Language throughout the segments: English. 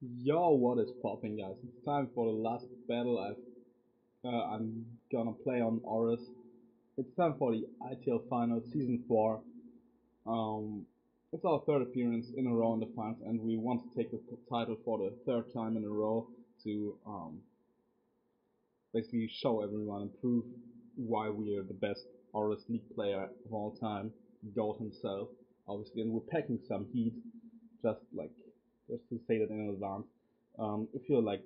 Yo, what is popping, guys? It's time for the last battle I've, uh, I'm gonna play on ORAS. It's time for the ITL Final Season 4. Um, it's our third appearance in a row in the finals, and we want to take the title for the third time in a row to um, basically show everyone and prove why we are the best ORAS League player of all time, GOAT himself, obviously, and we're packing some heat, just like just to say that in advance. Um, if you're like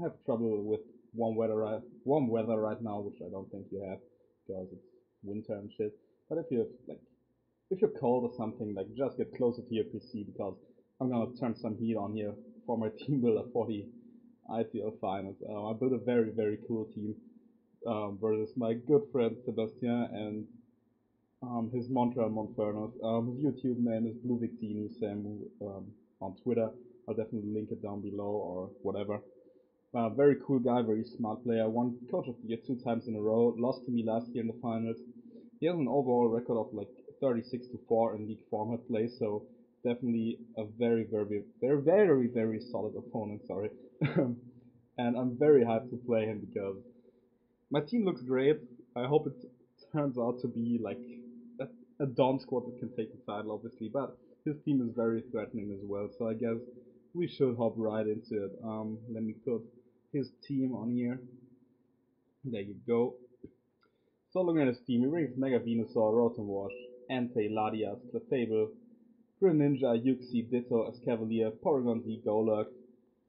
have trouble with warm weather, right, warm weather right now, which I don't think you have because it's winter and shit. But if you're like, if you're cold or something, like just get closer to your PC because I'm gonna turn some heat on here for my team builder for the ITL finals. Uh, I built a very very cool team um, versus my good friend Sebastien and um, his Montreal Monfernos. Um, his YouTube name is Blue Victini, same um, on Twitter. I'll definitely link it down below or whatever. Uh, very cool guy, very smart player. Won Coach of the Year two times in a row. Lost to me last year in the finals. He has an overall record of like 36 to 4 in league format play, so definitely a very, very, very, very, very solid opponent. Sorry, and I'm very hyped to play him because my team looks great. I hope it turns out to be like a, a Dawn squad that can take the title, obviously, but his team is very threatening as well. So I guess we should hop right into it. Um, let me put his team on here. There you go. So looking at his team, he brings Mega Venusaur, Rotom Wash, Entei, Latias, Clefable, Greninja, Uxie, Ditto, Escavalier, Porygon Z, Golurk.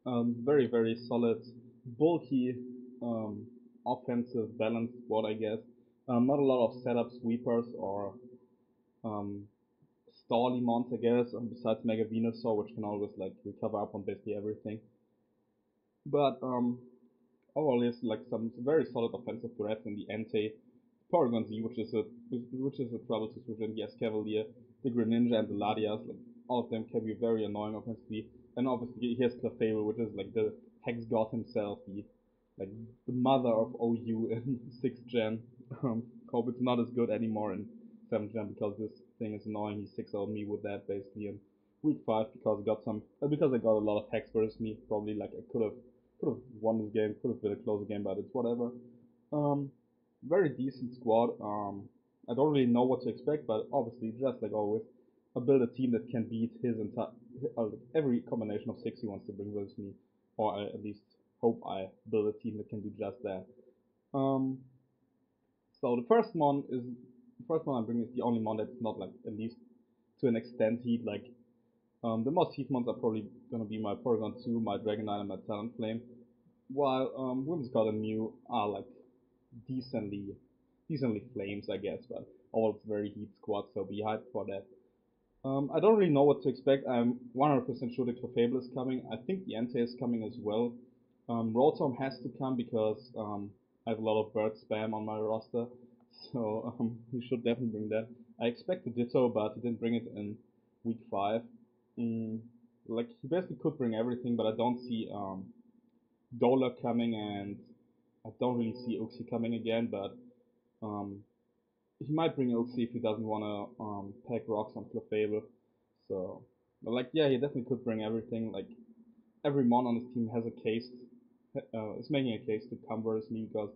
Um, very, very solid, bulky, um, offensive, balanced squad, I guess. Um, not a lot of setup sweepers or um, stally mons, I guess, um, besides Mega Venusaur, which can always like recover up on basically everything. But um, overall, like some very solid offensive threats in the Entei, Porygon Z, which is a which is a trouble to switch in the Escavalier, the Greninja, and the Latias. Like all of them can be very annoying offensively. And obviously, here's Clefable, which is like the Hax God himself, the like the mother of OU in sixth gen. Um, hope it's not as good anymore in seventh gen because this thing is annoying. He six out me with that basically in week five because I got some uh, because I got a lot of hax versus me. Probably like I could have could have won this game, could have been a closer game, but it's whatever. Um, very decent squad. Um, I don't really know what to expect, but obviously just like always, I build a team that can beat his entire uh, every combination of six he wants to bring versus me, or I at least hope I build a team that can do just that. Um, so the first one is first one I'm bringing is the only mon that's not like at least to an extent heat. Like um, the most heat mons are probably gonna be my Porygon 2, my Dragonite, and my Talonflame. While um, Whimsicott and Mew are like decently decently flames, I guess, but all very heat squad, so be hyped for that. Um, I don't really know what to expect. I'm 100% sure the Clefable is coming. I think the Entei is coming as well. Um, Rotom has to come because um, I have a lot of bird spam on my roster, so um, he should definitely bring that. I expect the Ditto, but he didn't bring it in week 5. Mm, like, he basically could bring everything, but I don't see um, Golurk coming, and I don't really see Uxie coming again, but um, he might bring Uxie if he doesn't want to um, pack rocks on Clefable. So, like, yeah, he definitely could bring everything. Like, every mon on his team has a case uh, is making a case to come versus me because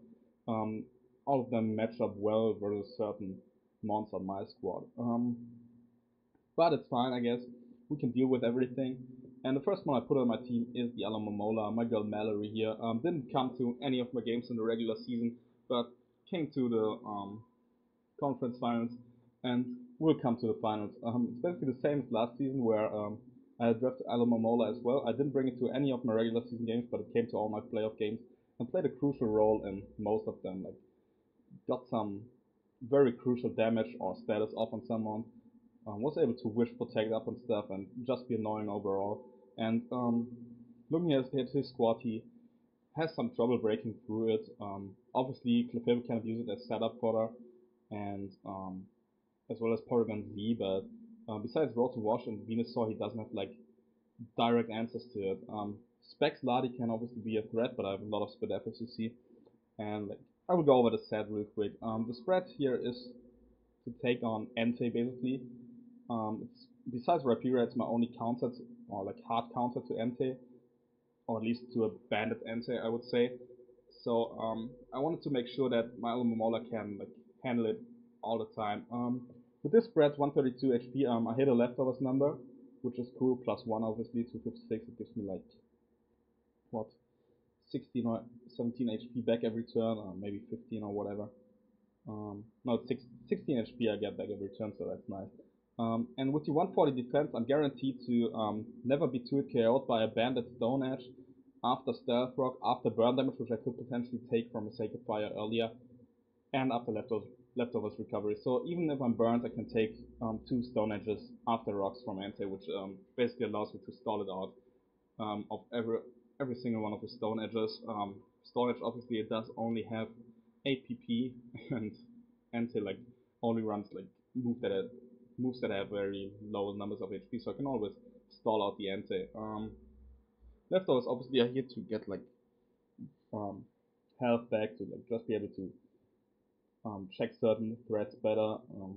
um, all of them match up well versus certain mons on my squad. Um, but it's fine, I guess. We can deal with everything. And the first one I put on my team is the Alomomola, my girl Mallory here. Um, didn't come to any of my games in the regular season, but came to the um, conference finals and will come to the finals. Um, it's basically the same as last season where um, I drafted Alomomola as well. I didn't bring it to any of my regular season games, but it came to all my playoff games and played a crucial role in most of them. Like, got some very crucial damage or status off on someone. Um, was able to wish protect up and stuff and just be annoying overall. And um, looking at his squad, he has some trouble breaking through it. Um, obviously, Clefable can use it as setup fodder, and um, as well as Porygon Z, but uh, besides Rotom Wash and Venusaur, he doesn't have like direct answers to it. Um, Specs Lati can obviously be a threat, but I have a lot of speed FFCC. And like, I will go over the set real quick. Um, the spread here is to take on Entei basically. Um, it's besides Rapira, it's my only counter to, or like hard counter to Entei. or at least to a banded Entei, I would say. So um, I wanted to make sure that my Alomomola can like handle it all the time. Um, with this spread 132 HP, um, I hit a leftovers number, which is cool, plus 1 obviously, 256, it gives me like, what, 16 or 17 HP back every turn, or maybe 15 or whatever. Um, no, six, 16 HP I get back every turn, so that's nice. Um, and with the 140 defense, I'm guaranteed to um, never be too KO'd by a banded Stone Edge after Stealth Rock, after burn damage, which I could potentially take from a Sacred Fire earlier, and after leftovers, leftovers recovery. So even if I'm burned, I can take um, two Stone Edges after rocks from Entei, which um, basically allows me to stall it out um, of every every single one of the Stone Edges. Um, Stone Edge, obviously, it does only have 8 PP, and Entei like only runs like move that moves that have very low numbers of HP, so I can always stall out the Entei. Um, leftovers obviously are here to get like um, health back to like just be able to um, check certain threats better. Um,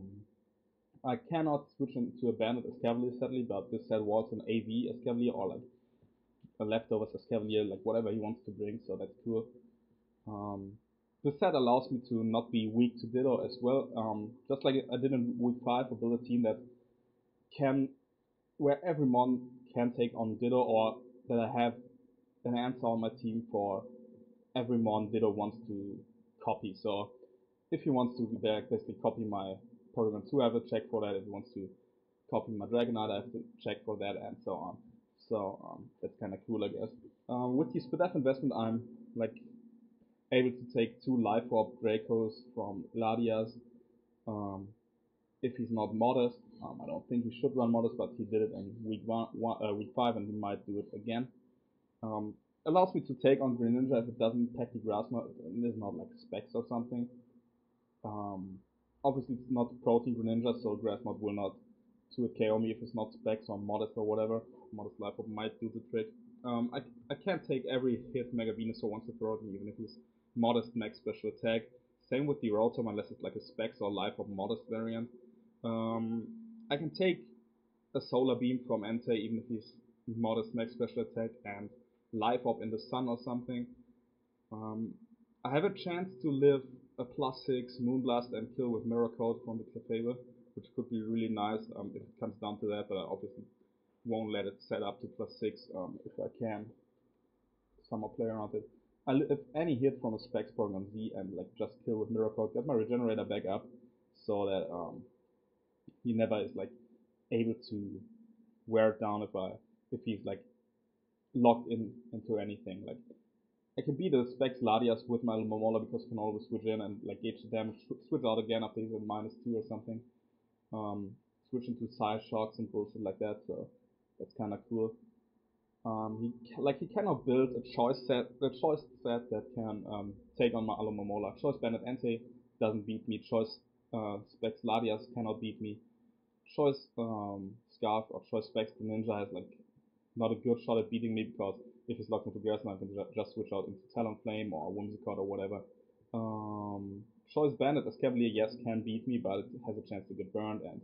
I cannot switch into a banded Escavalier sadly, but this set was an AV Escavalier or like a leftovers Escavalier, like whatever he wants to bring, so that's cool. Um, this set allows me to not be weak to Ditto as well. Um, just like I did in week 5, I build a team that can, where every mon can take on Ditto or that I have an answer on my team for every mon Ditto wants to copy. So if he wants to be there basically copy my Porygon 2, I have to check for that. If he wants to copy my Dragonite, I have to check for that and so on. So um, that's kind of cool, I guess. Um, with the Spadef investment, I'm like able to take two Life Orb Dracos from Latias. Um, if he's not modest, um, I don't think he should run modest, but he did it in week one, one uh, week five, and he might do it again. Um, allows me to take on Greninja if it doesn't pack the grass it is not like specs or something. Um, obviously it's not Protean Greninja, so Grass Knot will not to a KO me if it's not specs or modest or whatever. Modest life might do the trick. Um, I, I can't take every hit Mega Venusaur wants to throw at me, even if he's modest max special attack. Same with the Rotom, unless it's like a Specs or Life Orb Modest variant. Um, I can take a Solar Beam from Entei, even if he's modest max special attack, and Life Orb in the Sun or something. Um, I have a chance to live a plus 6 Moonblast and kill with Coat from the Clefable, which could be really nice um, if it comes down to that, but I obviously won't let it set up to plus 6 um, if I can somehow play around it. I, if any hit from a Specs Porygon Z and like just kill with Coat, get my Regenerator back up so that um, he never is like able to wear it down if I if he's like locked in into anything. Like I can beat the Specs Latias with my Momola because I can always switch in and like gauge the damage, switch out again after he's at minus two or something. Um, switch into Psyshocks and bullshit like that. So that's kind of cool. Um, he like he cannot build a choice set, a choice set that can um, take on my Alomomola. Choice Banded Entei doesn't beat me. Choice uh, Specs Latias cannot beat me. Choice um, Scarf or Choice Specs the Ninja has like not a good shot at beating me because if he's locked into Grass, I can ju just switch out into Talonflame or Whimsicott or whatever. Um, Choice Banded Escavalier, yes, can beat me, but it has a chance to get burned, and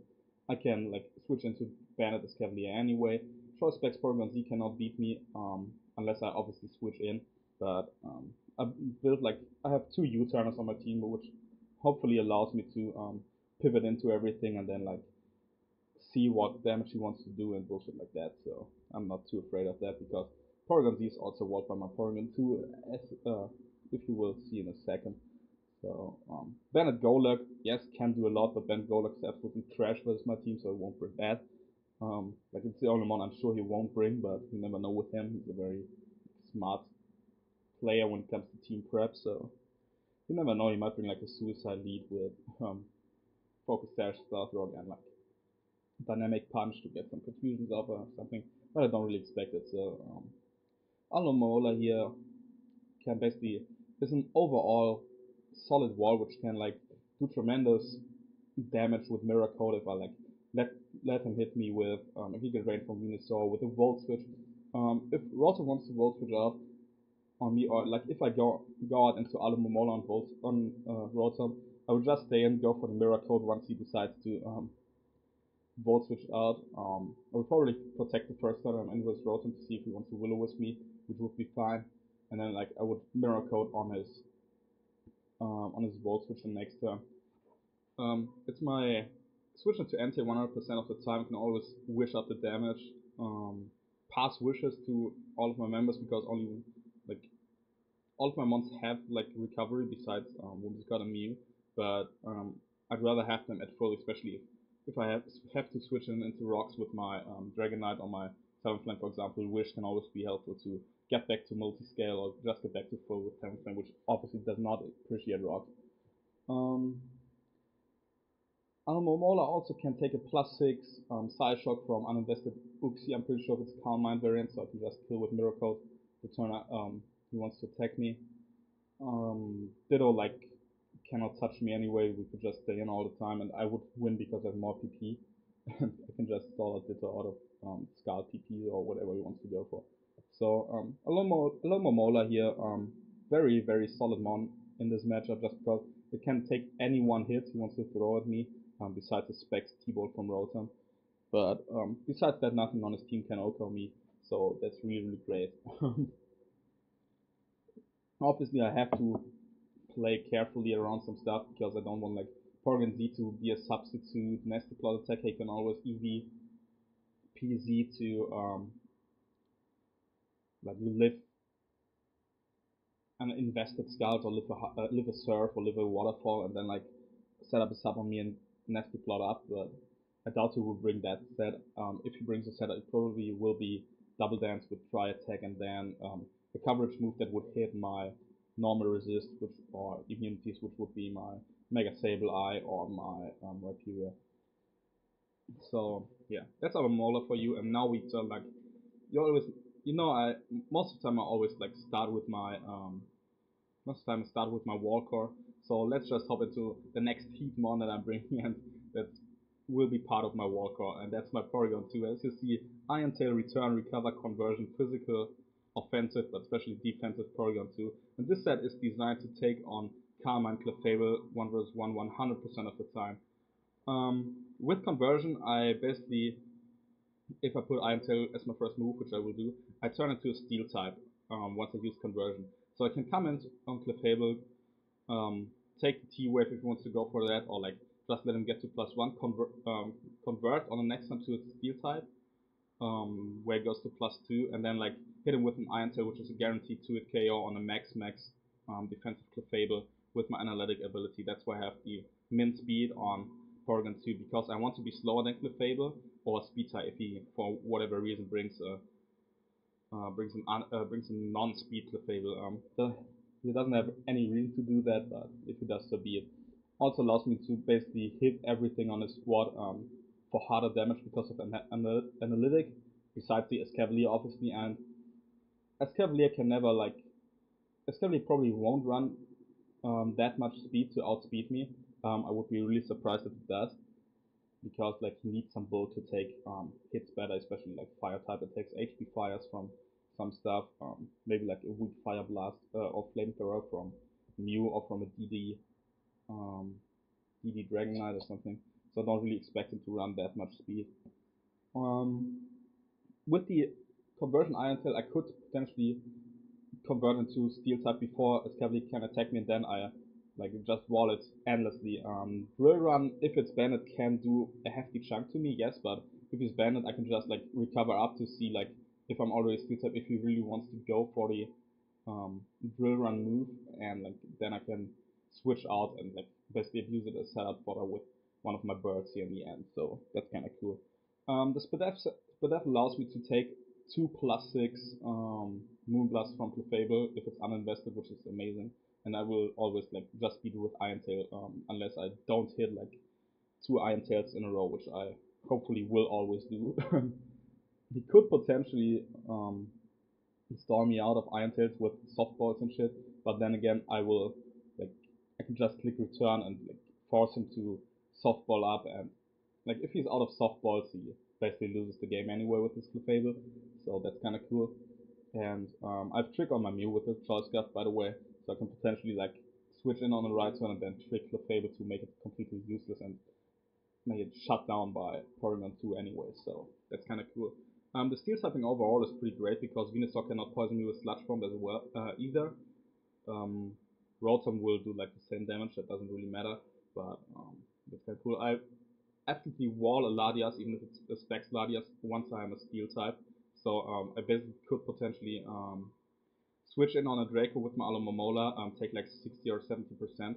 I can like switch into Banded Escavalier anyway. Choice Specs Porygon Z cannot beat me um, unless I obviously switch in. But um, I built like I have two U-turners on my team, which hopefully allows me to um, pivot into everything and then like see what damage he wants to do and bullshit like that. So I'm not too afraid of that because Porygon Z is also walled by my Porygon 2, as uh, if you will see in a second. So um, Bennett Golurk, yes, can do a lot, but Ben Golurk is absolutely trash versus my team, so I won't bring that. Um, like it's the only one I'm sure he won't bring, but you never know with him. He's a very smart player when it comes to team prep, so you never know. He might bring like a suicide lead with um, focus sash, stealth rock, and like dynamic punch to get some confusions off or something. But I don't really expect it. So um, Alomomola here can basically is an overall solid wall which can like do tremendous damage with mirror coat if I like let let him hit me with um, if he gets rain from Venusaur with a volt switch. Um, if Rotom wants to volt switch out on me or like if I go go out into Alomomola on volt on uh, Rotom, I would just stay and go for the mirror coat once he decides to um, Volt Switch out. Um, I would probably protect the first turn I'm in with Rotom to see if he wants to Will-O-Wisp me, which would be fine. And then like I would Mirror Coat on his um, on his Switch the next turn. Um, it's my switch into Entei 100% of the time. I can always wish up the damage. Um, pass wishes to all of my members because only like all of my mons have like recovery besides um, Whimsicott and Mew, but um, I'd rather have them at full, especially if, I have, have to switch in into rocks with my um, Dragonite or my Talonflame, for example. Wish can always be helpful to get back to multi-scale or just get back to full with Talonflame, which obviously does not appreciate rocks. Um, Alomomola also can take a plus 6 um, Shock from uninvested Uxie. I'm pretty sure it's Calm Mind variant, so I can just kill with Miracle the turn um, he wants to attack me. Um, Ditto, like, cannot touch me anyway. We could just stay in all the time, and I would win because I have more PP. I can just stall a Ditto out of um, Skull PP or whatever he wants to go for. So, um, Alomomola here, um, very, very solid mon in this matchup just because it can take any one hit he wants to throw at me um, besides the Specs T-Bolt from Rotom. But um, besides that, nothing on his team can OHKO me, so that's really, really great. Obviously, I have to play carefully around some stuff because I don't want like Porygon Z to be a substitute nasty plot attack. He can always EV PZ to um, like you live an invested Scald or live a uh, live a surf or live a waterfall and then like set up a sub on me and nasty plot up, but I doubt he will bring that set. Um, if he brings a set, it probably will be double dance with Tri Attack and then um, a coverage move that would hit my normal resist, which or immunities, which would be my Mega Sableye or my um. So yeah, that's our Molar for you. And now we turn like you always, you know, I most of the time I always like start with my um, most of the time I start with my wall core. So let's just hop into the next heat Heatmon that I'm bringing and that will be part of my wall core, and that's my Porygon 2. As you see, Iron Tail, Return, Recover, Conversion, Physical, Offensive, but especially Defensive Porygon 2. And this set is designed to take on Karma and Clefable 1 vs 1 100% of the time. Um, with Conversion, I basically, if I put Iron Tail as my first move, which I will do, I turn it to a Steel type um, once I use Conversion. So I can come in on Clefable, um, take the T-Wave if he wants to go for that, or like just let him get to plus one, convert, um, convert on the next one to a Steel type, um, where it goes to plus two, and then like hit him with an Iron Tail, which is a guaranteed 2 hit KO on a max max um, defensive Clefable with my analytic ability. That's why I have the min speed on Porygon 2 because I want to be slower than Clefable or Speed type if he for whatever reason brings a uh, brings an uh, brings a non-speed. Um, the, he doesn't have any reason to do that, but if he does, so be it. Also allows me to basically hit everything on his squad um, for harder damage because of an anal analytic, besides the Escavalier obviously, and Escavalier can never like, Escavalier probably won't run um, that much speed to outspeed me. Um, I would be really surprised if it does, because like he needs some bull to take um, hits better, especially like fire type attacks, HP fires from some stuff, um, maybe like a wood fire blast uh, or flamethrower from Mew or from a DD, um, DD Dragonite or something. So I don't really expect him to run that much speed. Um, with the conversion Iron Tail, I could potentially convert into Steel type before Escavalier can attack me, and then I like just wall it endlessly. Um, Drill Run, if it's banned, can do a hefty chunk to me, yes, but if he's banned, I can just like recover up to see like if I'm already Steel type, if he really wants to go for the um, Drill Run move, and like then I can switch out and like basically abuse it as setup fodder with one of my birds here in the end. So that's kind of cool. Um, the Spadef, Spadef allows me to take two plus six um, Moonblast from Clefable if it's uninvested, which is amazing. And I will always like just beat it with Iron Tail um, unless I don't hit like two Iron Tails in a row, which I hopefully will always do. he could potentially um, install me out of Iron Tails with softballs and shit, but then again I will like I can just click return and like force him to softball up and like if he's out of softballs he basically loses the game anyway with his Clefable, so that's kind of cool. And um, I've trick on my Mew with the Choice Scarf, by the way, so I can potentially like switch in on the right turn and then trick Clefable to make it completely useless and make it shut down by Porygon 2 anyway, so that's kind of cool. Um, the steel typing overall is pretty great because Venusaur cannot poison me with Sludge Bomb as well uh, either. Um, Rotom will do like the same damage, that doesn't really matter, but um, that's kind of cool. I absolutely wall a Latias, even if it's a Specs Latias, once I am a steel type. So um, I basically could potentially um, switch in on a Draco with my Alomomola, um, take like 60 or 70%,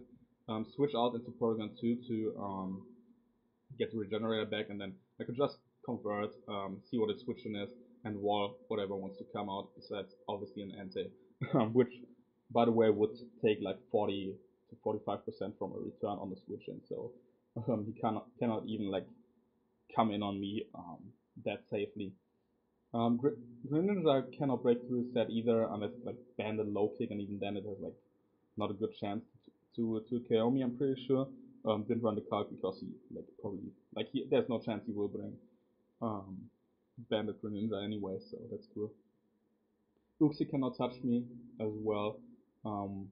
um, switch out into Porygon 2 to um, get the Regenerator back, and then I could just convert, um, see what its switch in is, and wall whatever wants to come out, besides obviously an Entei, which by the way would take like 40 to 45% from a return on the switch in, so um, he cannot, cannot even like come in on me um, that safely. Um, Greninja cannot break through his set either unless like banded low kick, and even then it has like not a good chance to to, to KO me. I'm pretty sure. Um, didn't run the card because he like probably like he, there's no chance he will bring um, banded Greninja anyway, so that's cool. Uxie cannot touch me as well. Um,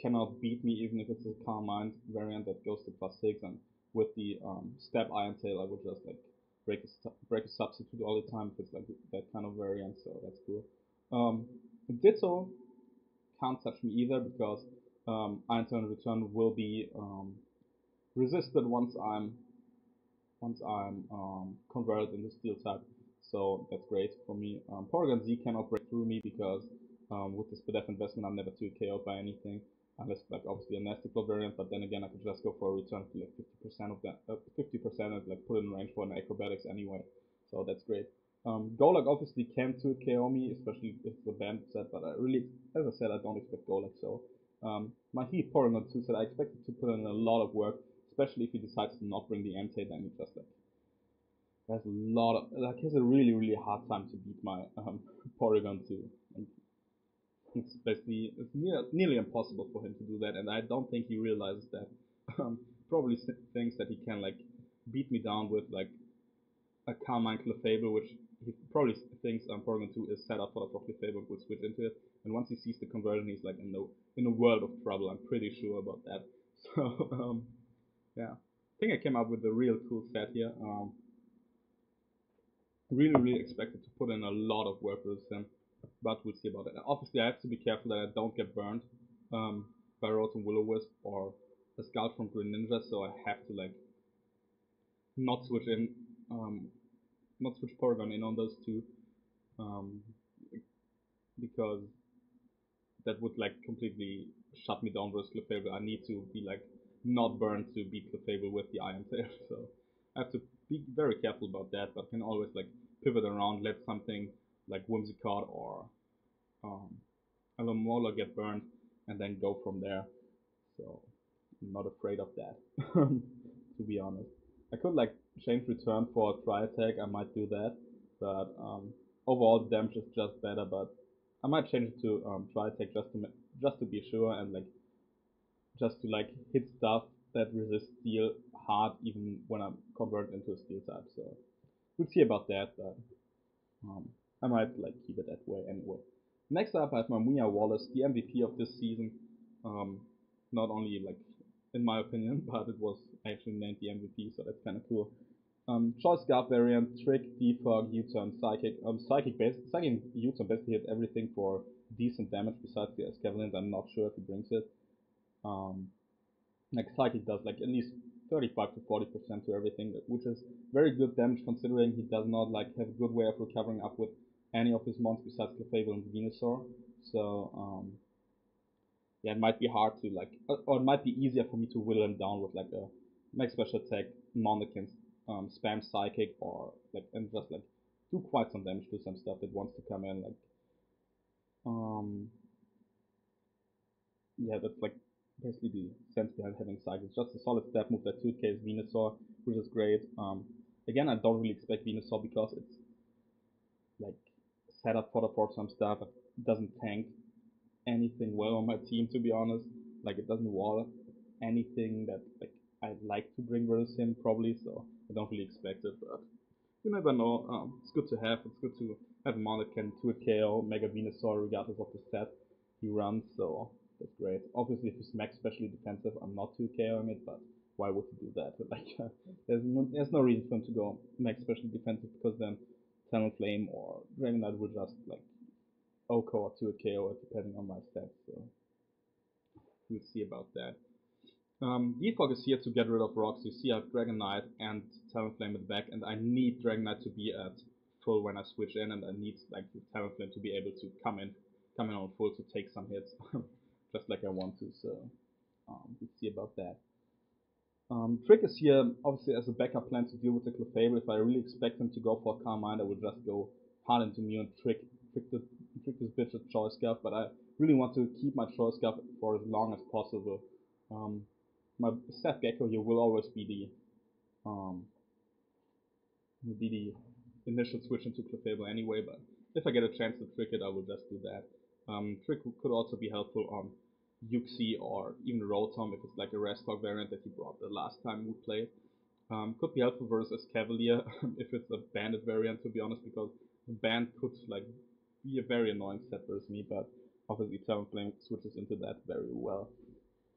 cannot beat me even if it's a Calm Mind variant that goes to plus six, and with the um, STAB Iron Tail, I would just like break a, break a substitute all the time if it's like that kind of variant, so that's cool. Um, Ditto can't touch me either because um, Iron Tail Return will be um, resisted once I'm once I'm um, converted into Steel type, so that's great for me. Um, Porygon Z cannot break through me because um, with the Spadef investment I'm never too KO'd by anything unless like obviously a flow variant, but then again I could just go for a return to like 50% of that, 50% uh, and like put in range for an acrobatics anyway, so that's great. Um, Golurk obviously can 2 KO me, especially if the band set, but I really, as I said, I don't expect Golurk, so um, my Heat Porygon 2 set, I expect it to put in a lot of work, especially if he decides to not bring the Entei, then he just like has a lot of, like has a really, really hard time to beat my um, Porygon 2 it's basically it's near, nearly impossible for him to do that, and I don't think he realizes that. Um, probably thinks that he can like beat me down with like a Calm Mind Clefable, which he probably thinks um, Porygon 2 is set up for, for Clefable, would switch into it. And once he sees the conversion, he's like in the in a world of trouble. I'm pretty sure about that. So um, yeah, I think I came up with a real cool set here. Um, really, really expected to put in a lot of work with him but we'll see about it. Obviously, I have to be careful that I don't get burned um, by Rotom Will-O-Wisp or a Scald from Greninja, so I have to like not switch in, um, not switch Porygon in on those two, um, because that would like completely shut me down versus Clefable. I need to be like not burned to beat Clefable with the Iron Tail, so I have to be very careful about that, but can always like pivot around, let something like Whimsicott or um, Alomomola get burned and then go from there. So I'm not afraid of that, to be honest. I could like change return for a Tri Attack, I might do that, but um, overall the damage is just better, but I might change it to um, Tri Attack just to just to be sure and like just to like hit stuff that resists steel hard even when I'm converted into a steel type. So we'll see about that, but um, I might like keep it that way anyway. Next up, I have Mamuya Wallace, the MVP of this season. Um, not only like in my opinion, but it was actually named the MVP, so that's kind of cool. Um, Choice Guard variant, Trick, Defog, U-turn, Psychic. Um, Psychic, base, Psychic U-turn basically hits everything for decent damage besides the Escavalier. I'm not sure if he brings it. Um, like Psychic does like at least 35 to 40 percent to everything, which is very good damage considering he does not like have a good way of recovering up with any of his mons besides Clefable and Venusaur. So um, yeah, it might be hard to like, or it might be easier for me to whittle him down with like a max special attack mon can um, spam psychic or like and just like do quite some damage to some stuff that wants to come in. Like, um, yeah, that's like basically the sense behind having psychic. It's just a solid STAB move that 2Ks Venusaur, which is great. Um, again, I don't really expect Venusaur because it's set up for some stuff. It doesn't tank anything well on my team, to be honest. Like it doesn't wall anything that like I'd like to bring versus him probably, so I don't really expect it. But you never know. Um, it's good to have. It's good to have a mon that can 2 KO Mega Venusaur regardless of the set he runs. So that's great. Obviously, if he's max specially defensive, I'm not 2 KOing it, but why would he do that? Like, uh, there's no there's no reason for him to go max special defensive because then Talonflame or Dragonite would just like OHKO or 2 KO depending on my stats. So we'll see about that. Um, Defog is here to get rid of rocks. You see I have Dragonite and Talonflame at the back, and I need Dragonite to be at full when I switch in, and I need like Talonflame to be able to come in, come in on full to take some hits, just like I want to. So um, we'll see about that. Um, Trick is here obviously as a backup plan to deal with the Clefable. If I really expect him to go for a Calm Mind, I would just go hard into Mew and trick trick, the, trick this bitch with Choice Scarf, but I really want to keep my Choice Scarf for as long as possible. Um, my Seth Gecko here will always be the um, be the initial switch into Clefable anyway, but if I get a chance to trick it, I will just do that. Um, trick could also be helpful on Uxie or even Rotom if it's like a Restock variant that you brought the last time we played. Um, could be helpful versus Cavalier if it's a banded variant to be honest because the band could like be a very annoying set versus me but obviously Talonflame switches into that very well.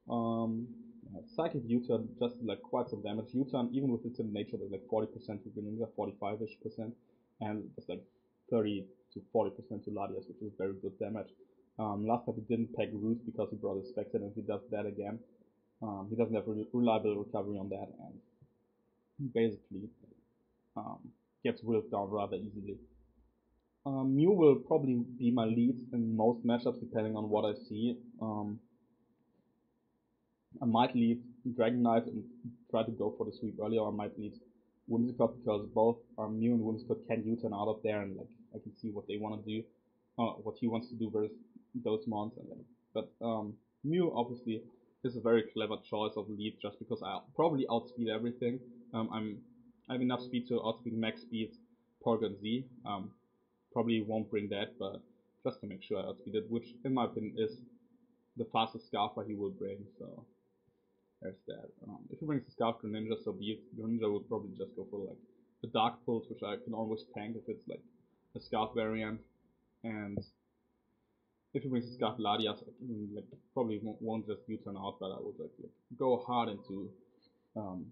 Um, yeah, Psychic U-turn just like quite some damage. U-turn even with its nature there's like 40% to Greninja, 45ish percent and just like 30 to 40% to Latias which is very good damage. Um, last time he didn't peg Roost because he brought his Spectre and if he does that again, um, he doesn't have re reliable recovery on that and basically um, gets whiffed down rather easily. Um, Mew will probably be my lead in most matchups depending on what I see. Um, I might lead Dragonite and try to go for the sweep earlier, or I might lead Whimsicott because both um, Mew and Whimsicott can U-turn out of there and like I can see what they want to do, uh, what he wants to do versus those mons. But um, Mew obviously is a very clever choice of lead just because I probably outspeed everything. Um, I'm I have enough speed to outspeed max speed Porygon Z. Um, probably won't bring that, but just to make sure I outspeed it, which in my opinion is the fastest Scarfer he will bring. So there's that. Um, if he brings the Scarf Greninja, so be it. Greninja will probably just go for like the Dark Pulse, which I can always tank if it's like a Scarf variant, and if he brings a Scarf Latias, like probably won't just U-turn out, but I would like, like go hard into um,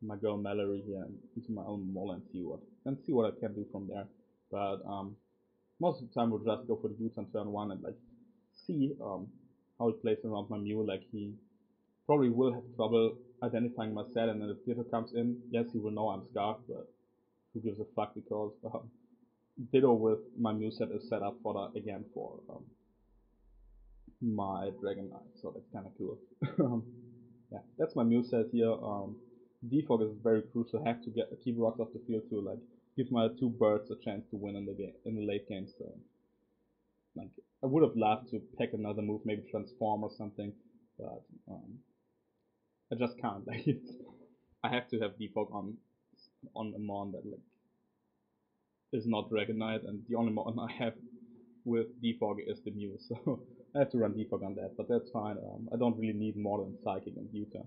my girl Mallory here and into my own mall and see what and see what I can do from there. But um, most of the time we'll just go for the U-turn turn one and like see um, how it plays around my Mew. Like he probably will have trouble identifying my set, and then if Ditto comes in, yes, he will know I'm Scarf, but who gives a fuck because um, Ditto with my Mew set is set up for that again for um, my Dragonite, so that's kind of cool. Yeah, that's my Mew set here. Um, defog is very crucial. Have to get keep rocks off the field to like give my two birds a chance to win in the game in the late game. So, like, I would have loved to pick another move, maybe transform or something, but um, I just can't. Like, it's, I have to have defog on on a mon that like is not Dragonite, and the only mon I have with defog is the Mew, so I have to run defog on that. But that's fine. Um, I don't really need more than Psychic and U-turn.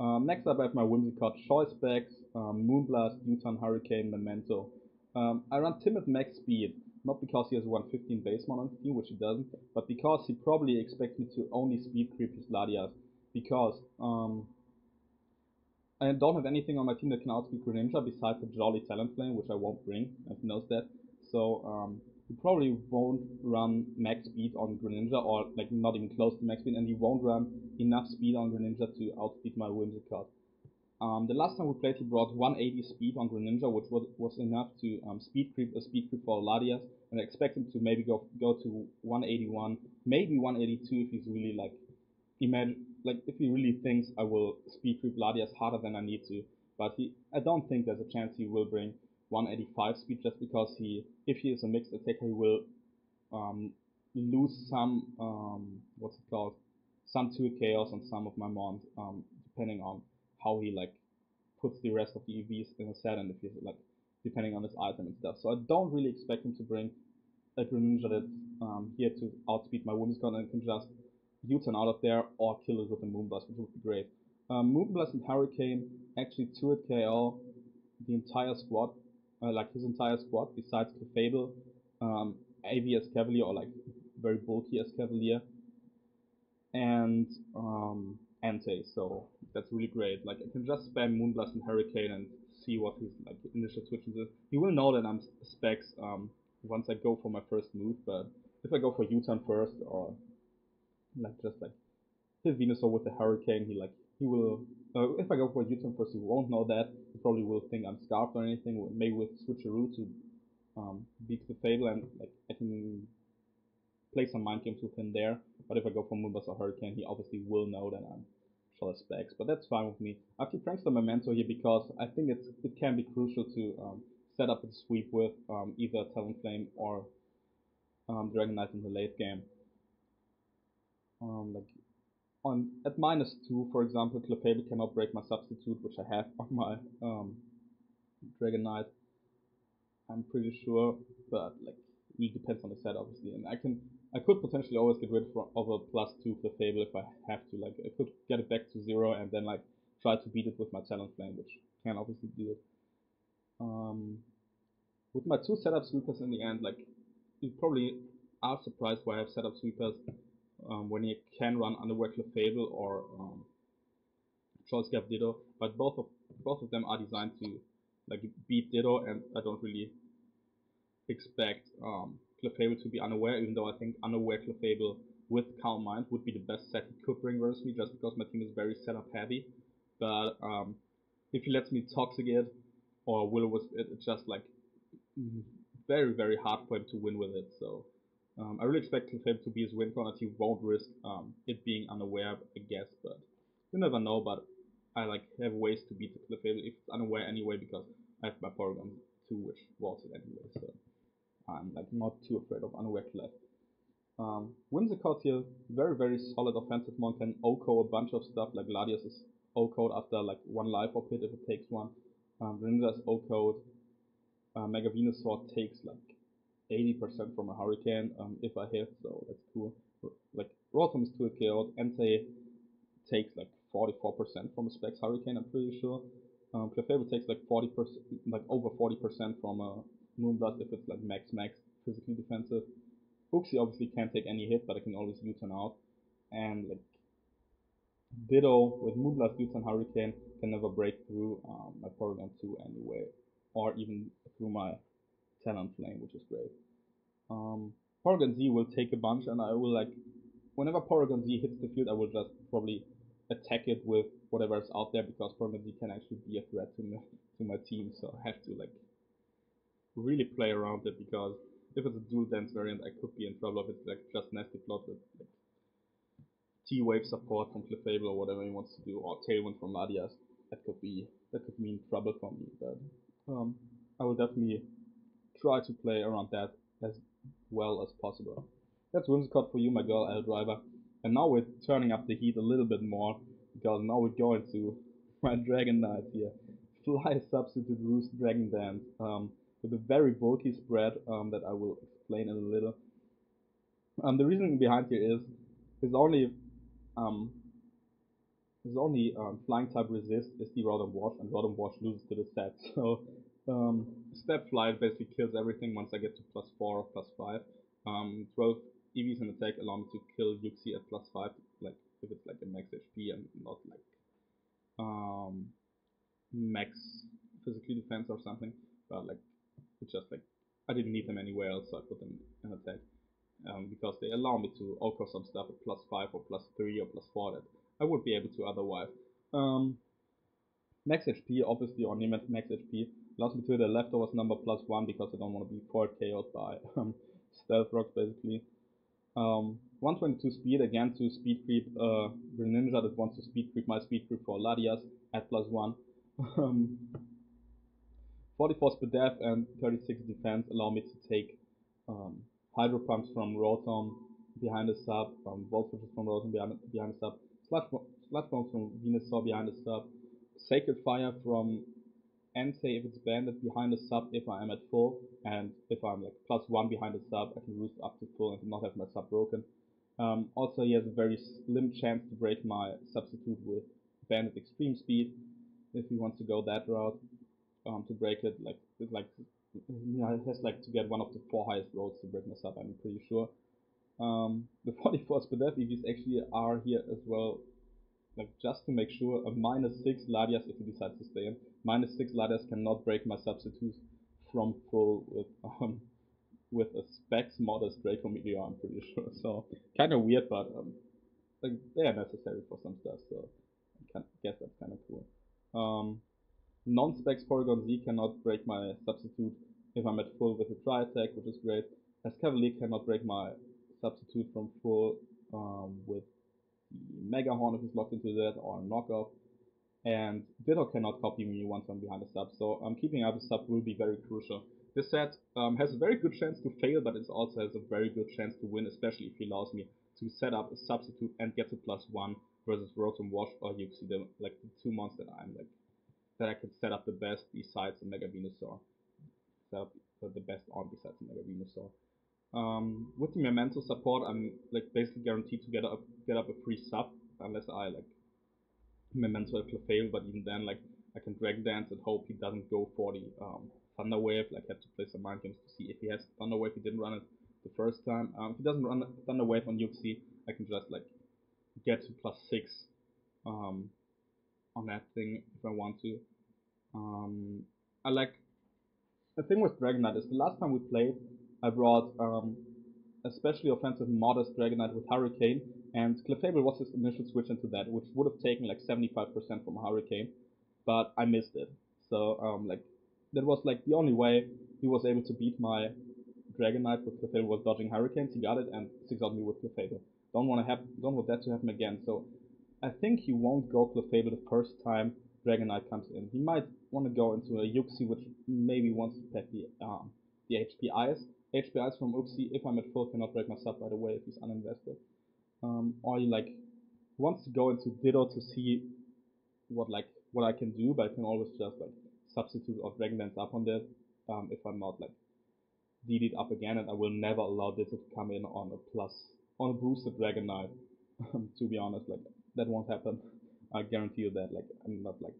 Um, next up, I have my Whimsicott Choice Specs, um, Moonblast, U-turn, Hurricane, Memento. Um, I run Timid max speed, not because he has 115 base mon on team, which he doesn't, but because he probably expects me to only speed creep his Latias. Because um, I don't have anything on my team that can outspeed Greninja besides the Jolly Talonflame, which I won't bring, he knows that. So um, he probably won't run max speed on Greninja, or like not even close to max speed, and he won't run enough speed on Greninja to outspeed my Whimsicott. Um, the last time we played, he brought 180 speed on Greninja, which was, was enough to um, speed creep a speed creep for Latias, and I expect him to maybe go go to 181, maybe 182 if he's really like imagine like if he really thinks I will speed creep Latias harder than I need to. But he, I don't think there's a chance he will bring 185 speed just because he, if he is a mixed attacker, he will um, lose some, um, what's it called, some 2 chaos on some of my mons, um, depending on how he like puts the rest of the EVs in a set and if he's like depending on his item and stuff. So I don't really expect him to bring a Greninja that's um, here to outspeed my Whimsicott and can just U-turn out of there or kill it with a Moonblast, which would be great. Um, Moonblast and Hurricane actually 2 KO the entire squad, uh, like his entire squad, besides Clefable, um, AV Cavalier, or like very bulky Escavalier, and um, Entei, so that's really great. Like I can just spam Moonblast and Hurricane and see what his like initial switches is. He will know that I'm specs um, once I go for my first move, but if I go for U-turn first or like just like his Venusaur with the Hurricane, he like he will. Uh, if I go for a U-turn first, he won't know that. He probably will think I'm scarfed or anything. Maybe with switcheroo to um, beat the Fable and like I can play some mind games with him there. But if I go for Moonblast or Hurricane, he obviously will know that I'm short specs. But that's fine with me. I keep Prankster Memento here because I think it's it can be crucial to um, set up a sweep with um, either Talonflame or um, Dragonite in the late game. Um, like on at minus two, for example, Clefable cannot break my substitute, which I have on my um, Dragonite. I'm pretty sure, but like it depends on the set, obviously. And I can, I could potentially always get rid of a plus two Clefable if I have to. Like I could get it back to zero and then like try to beat it with my Talonflame, which can obviously do it. Um, with my two setup sweepers in the end, like you probably are surprised why I have setup sweepers um, when you can run Unaware Clefable or um, Trollscape Ditto, but both of both of them are designed to like beat Ditto, and I don't really expect um, Clefable to be unaware, even though I think Unaware Clefable with Calm Mind would be the best set he could bring versus me, just because my team is very setup heavy. But um, if he lets me Toxic it or Will with it, it's just like very very hard for him to win with it. So um, I really expect Clefable to be his win corner. He won't risk um, it being unaware, I guess, but you never know. But I like have ways to beat the Clefable if it's unaware anyway because I have my Porygon 2 which was it anyway. So I'm like not too afraid of unaware Clef. Um, Whimsicott here, very very solid offensive monk, can OHKO a bunch of stuff like Latias is OHKO'd after like one life of hit if it takes one. Um, Greninja is OHKO'd. Uh, Mega Venusaur takes like 80% from a Hurricane um, if I hit, so that's cool. Like Rotom is 2 killed, Entei takes like 44% from a Specs Hurricane, I'm pretty sure. Um, Clefable takes like 40%, like over 40% from a Moonblast if it's like max max physically defensive. Uxie obviously can't take any hit, but I can always U-turn out. And like Ditto with Moonblast U-turn Hurricane can never break through um, my Porygon 2 anyway, or even through my Talonflame, which is great. Um, Porygon Z will take a bunch, and I will like, whenever Porygon Z hits the field, I will just probably attack it with whatever is out there because Porygon Z can actually be a threat to my, to my team, so I have to like really play around it because if it's a dual dance variant, I could be in trouble if it's like just nasty plot with like T-wave support from Clefable or whatever he wants to do, or Tailwind from Latias. That could be that could mean trouble for me, but um, I will definitely try to play around that as well as possible. That's Whimsicott for you, my girl L Driver. And now we're turning up the heat a little bit more because now we're going to my Dragonite here. Fly Substitute Roost Dragon Dance um, with a very bulky spread um, that I will explain in a little. Um, the reasoning behind here is is only um, his only um, flying type resist is the Rotom Wash, and Rotom Wash loses to the set. So um, Step Flight basically kills everything once I get to plus 4 or plus 5. Um, 12 EVs in attack allow me to kill Uxie at plus 5, like if it's like a max HP and not like um, max physical defense or something. But like, it's just like, I didn't need them anywhere else, so I put them in attack. Um, because they allow me to OHKO some stuff at plus 5 or plus 3 or plus 4 that I would be able to otherwise. Um, max HP, obviously, or near max HP, allows me to a leftovers number plus 1 because I don't want to be 4 KO'd by um, Stealth Rocks, basically. Um, 122 speed, again to speed creep uh, Greninja that wants to speed creep my speed creep for Latias at plus 1. Um, 44 speed def and 36 defense allow me to take um, Hydro Pumps from Rotom behind the sub, um, Volt from Rotom behind, behind the sub, Sludge, Sludge Bombs from Venusaur behind the sub, Sacred Fire from Entei if it's banded behind the sub if I am at full, and if I'm like plus one behind the sub, I can roost up to full and not have my sub broken. Um, also, he has a very slim chance to break my substitute with banded extreme speed if he wants to go that route um, to break it. Like, like he has like to get one of the four highest rolls to break my sub. I'm pretty sure. Um, the 44 Spadef EVs actually are here as well like just to make sure, a minus 6 Latias if he decides to stay in. Minus 6 Latias cannot break my substitutes from full with um, with a Specs modest Draco Meteor, I'm pretty sure. So kind of weird, but um, like they are necessary for some stuff. So I can guess that's kind of cool. Um, Non-Specs Porygon Z cannot break my substitute if I'm at full with a Tri Attack, which is great. As Cavalier cannot break my substitute from full um, with Mega Hornet is locked into that, or knockoff. And Ditto cannot copy me once I'm behind a sub, so um, keeping up a sub will be very crucial. This set um, has a very good chance to fail, but it also has a very good chance to win, especially if he allows me to set up a substitute and get to plus one versus Rotom Wash or Uxie, the like the two monsters that I'm like that I could set up the best besides the Mega Venusaur. Set up the best on besides the Mega Venusaur. Um, with the Memento support, I'm like basically guaranteed to get up get up a free sub unless I like Memento Clefable, but even then like I can Dragon Dance and hope he doesn't go for the um, Thunder Wave. Like have to play some mind games to see if he has Thunder Wave. He didn't run it the first time. Um, if he doesn't run Thunder Wave on Uxie, I can just like get to plus six um, on that thing if I want to. Um, I like the thing with Dragonite is the last time we played, I brought um, especially offensive modest Dragonite with Hurricane, and Clefable was his initial switch into that, which would have taken like 75% from Hurricane, but I missed it. So um, like that was like the only way he was able to beat my Dragonite with Clefable was dodging Hurricanes. He got it and six out me with Clefable. Don't want to have don't want that to happen again. So I think he won't go Clefable the first time Dragonite comes in. He might want to go into a Uxie, which maybe wants to pack the um, the HP Ice. Ice from Uxie, if I'm at full, cannot break my sub by the way if he's uninvested. Um, or he like wants to go into Ditto to see what like what I can do, but I can always just like substitute or Dragon Dance up on that um, if I'm not like DD'd up again, and I will never allow Ditto to come in on a plus on a boosted Dragonite. to be honest, like that won't happen. I guarantee you that. Like I'm not like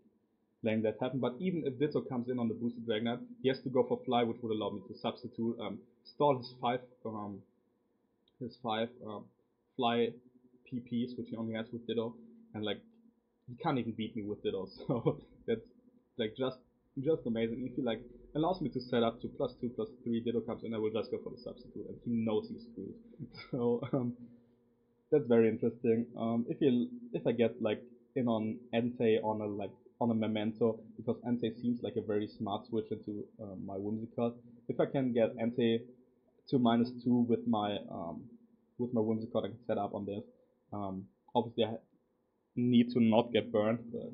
letting that happen. But even if Ditto comes in on the boosted Dragonite, he has to go for Fly, which would allow me to substitute, um, stall his five, um, his five um, Fly PPs, which he only has with Ditto, and like he can't even beat me with Ditto. So that's like just just amazing. If he like allows me to set up to plus two, plus three, Ditto comes and I will just go for the substitute, and he knows he's screwed. So um, that's very interesting. Um, if you if I get like in on Entei on a like on a Memento because Entei seems like a very smart switch into uh, my Whimsicott. If I can get Entei to minus two with my um, with my Whimsicott, I can set up on this. Um, obviously, I need to not get burned, but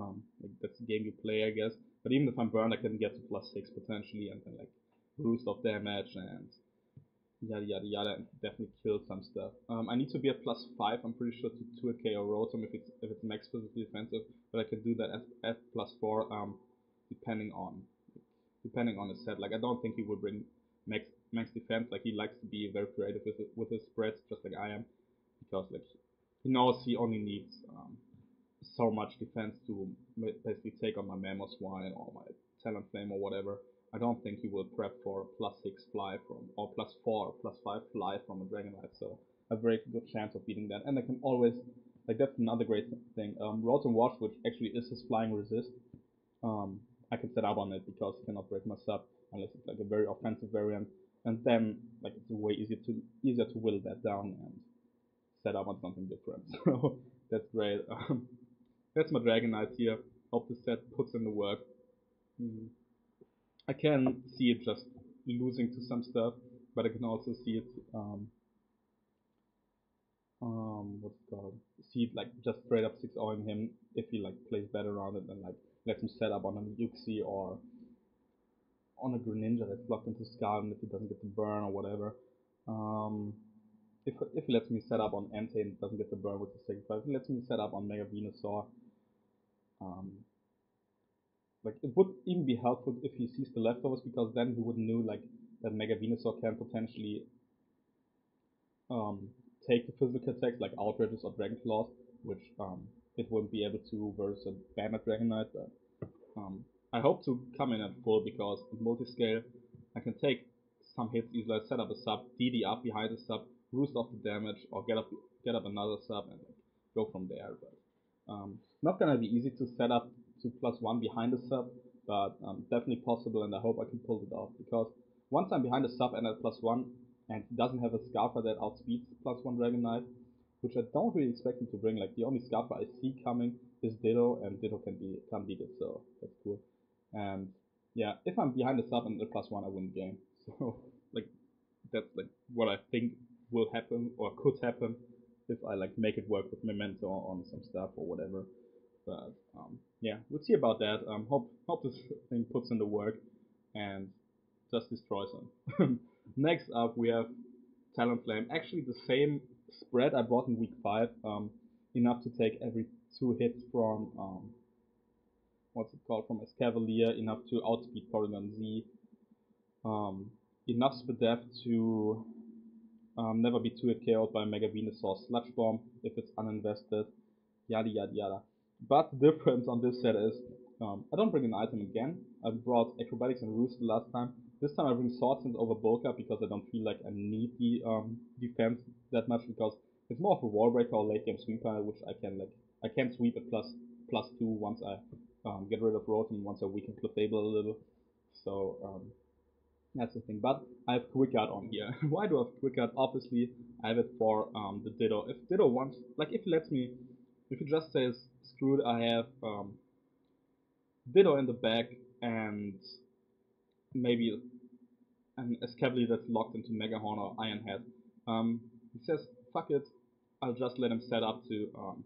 um, like that's the game you play, I guess. But even if I'm burned, I can get to plus six potentially, and then like boost off damage and yada yada yada and definitely kill some stuff. Um, I need to be at plus five. I'm pretty sure to two KO Rotom if it's if it's max physically defensive, but I can do that at, at plus four. Um, depending on depending on the set. Like I don't think he will bring max max defense. Like he likes to be very creative with with his spreads, just like I am, because like he knows he only needs um, so much defense to basically take on my Mamoswine or my Talonflame or whatever. I don't think he will prep for plus 6 fly from, or plus 4, plus 5 fly from a Dragonite, so a very good chance of beating that. And I can always, like that's another great thing, um, Rotom Wash, which actually is his flying resist, um, I can set up on it because he cannot break my sub unless it's like a very offensive variant. And then, like, it's way easier to easier to whittle that down and set up on something different. So that's great. Um, that's my Dragonite here. Hope the set puts in the work. Mm. I can see it just losing to some stuff, but I can also see it, um, um, what's it called? See it like just straight up 6 0 him if he like plays better around it and like lets him set up on a Uxie or on a Greninja that's blocked into and if he doesn't get the burn or whatever. Um, if, if he lets me set up on Entei and doesn't get the burn with the Sacred Fire, if he lets me set up on Mega Venusaur, um, like it would even be helpful if he sees the leftovers because then he would know like that Mega Venusaur can potentially um, take the physical attacks like Outrages or Dragon Claws, which um, it wouldn't be able to versus a Banded Dragonite. But um, I hope to come in at full because in multi-scale I can take some hits easily, set up a sub, DD up behind the sub, roost off the damage, or get up get up another sub and like, go from there. But um, not gonna be easy to set up to plus one behind the sub, but um, definitely possible, and I hope I can pull it off because once I'm behind the sub and at plus one, and he doesn't have a Scarfer that outspeeds plus one Dragonite, which I don't really expect him to bring. Like the only Scarfer I see coming is Ditto, and Ditto can be can beat it, so that's cool. And yeah, if I'm behind the sub and the plus one, I win the game. So like that's like what I think will happen or could happen if I like make it work with Memento on some stuff or whatever. But um, yeah, we'll see about that. Um, hope hope this thing puts in the work and just destroys them. Next up, we have Talonflame. Actually, the same spread I brought in week five. Um, enough to take every two hits from um, what's it called from Escavalier. Enough to outspeed Porygon Z. Um, enough Spadef to um, never be 2 hit KO'd by Mega Venusaur Sludge Bomb if it's uninvested, yada yada yada. But the difference on this set is um, I don't bring an item again. I brought Acrobatics and Roost last time. This time I bring Swords Dance over Bulk Up because I don't feel like I need the um, defense that much because it's more of a wall breaker or late game sweeper which I can like I can sweep at plus plus two once I um, get rid of Rotom once I weaken Clefable a little. So um, that's the thing. But I have Quick Guard on here. Why do I have Quick Guard? Obviously, I have it for um, the Ditto. If Ditto wants, like, if it lets me, if it just says screwed, I have um, Ditto in the back and maybe an Escavalier that's locked into Megahorn or Iron Head. Um, he says, fuck it, I'll just let him set up to um,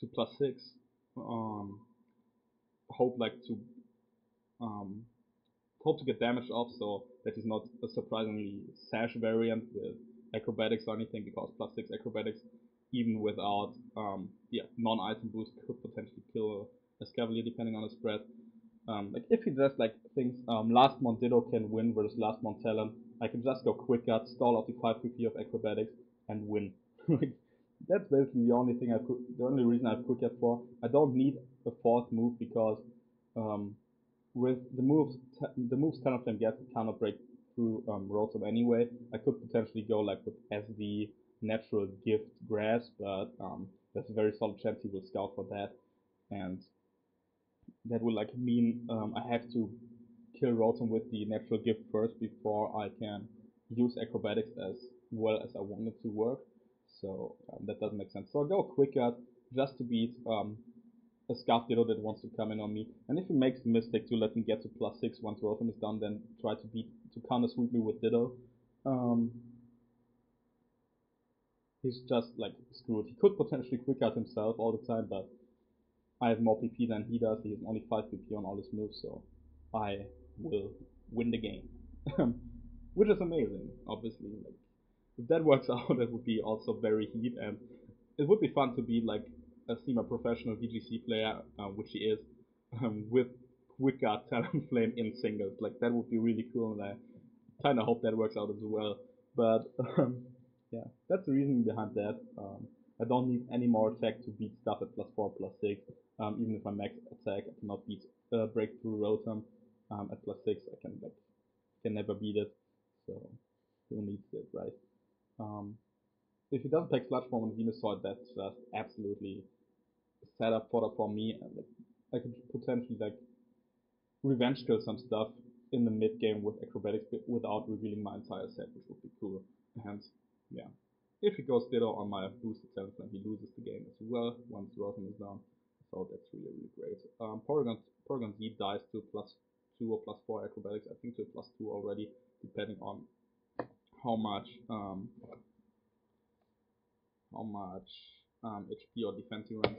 to plus six. Um, hope like to um, hope to get damage off so that he's not a surprisingly sash variant with acrobatics or anything because plus 6 acrobatics even without um, yeah, non-item boost could potentially kill a Escavalier depending on his spread. Um, like if he does like things um, last Ditto can win versus last Talon, I can just go quick guard, stall out the 5 PP of acrobatics and win. That's basically the only thing I could, the only reason I quick guard for. I don't need a fourth move because um, with the moves the moves Talonflame gets cannot break through um, Rotom anyway. I could potentially go like with SV natural gift grass, but um, there's a very solid chance he will scout for that, and that will like mean um, I have to kill Rotom with the natural gift first before I can use acrobatics as well as I want it to work. So um, that doesn't make sense. So I'll go quick just to beat um, a Scarf Ditto that wants to come in on me. And if he makes the mistake to let me get to plus 6 once Rotom is done, then try to beat to counter sweep me with Ditto. Um, he's just like screwed. He could potentially quick out himself all the time, but I have more PP than he does. He has only 5 PP on all his moves, so I will win the game. Which is amazing, obviously. Like, if that works out, that would be also very heat, and it would be fun to be like a semi-professional VGC player, uh, which he is, um, with Quick Guard Talonflame in singles. Like that would be really cool, and I kind of hope that works out as well. But um, yeah, that's the reason behind that. Um, I don't need any more attack to beat stuff at plus four, plus six. Um, even if I max attack, I cannot beat uh, Breakthrough Rotom um, at plus six. I can like can never beat it. So who needs it, right? Um, if he doesn't take Sludge Bomb on Venusaur, that's just absolutely set up fodder for me. And I could potentially like revenge kill some stuff in the mid game with acrobatics without revealing my entire set, which would be cool. And yeah, if he goes Ditto on my boosted Talonflame, he loses the game as well once Rotom is down. So that's really really great. Um, Porygon Porygon Z dies to plus two or plus four acrobatics. I think to plus two already, depending on how much um, how much um, HP or defense you run.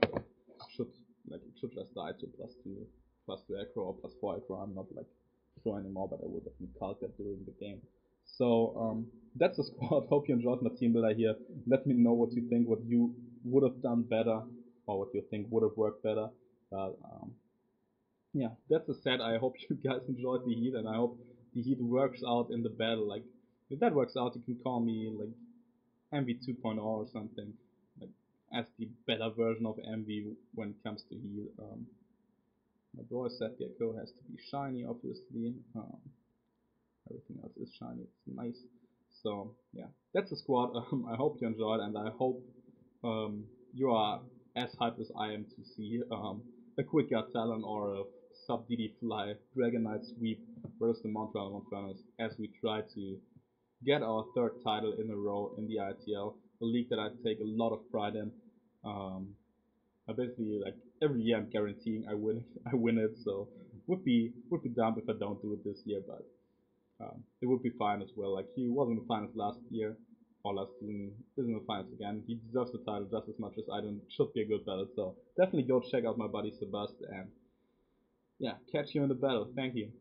Should like it should just die to plus two plus two acro or plus four acro. I'm not like sure anymore, but I will definitely calc that during the game. So um, that's the squad. Hope you enjoyed my team builder here. Let me know what you think, what you would have done better, or what you think would have worked better. But um, yeah, that's the set. I hope you guys enjoyed the heat, and I hope the heat works out in the battle. Like if that works out, you can call me like Envy 2.0 or something. Like as the better version of Envy when it comes to heal. Um, my boy set Gecko has to be shiny, obviously. Um, everything else is shiny. It's nice. So yeah, that's the squad. Um, I hope you enjoyed, and I hope um, you are as hyped as I am to see um, a quick Talon or a sub DD Fly Dragonite sweep versus the Montreal Monfernos as we try to get our third title in a row in the ITL, a league that I take a lot of pride in. Um, I basically like every year I'm guaranteeing I win I win it, so would be would be dumb if I don't do it this year, but um, it would be fine as well. Like he was in the finals last year or last season, is in the finals again. He deserves the title just as much as I do. Should be a good battle, so definitely go check out my buddy Sebastien and yeah, catch you in the battle. Thank you.